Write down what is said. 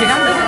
言わ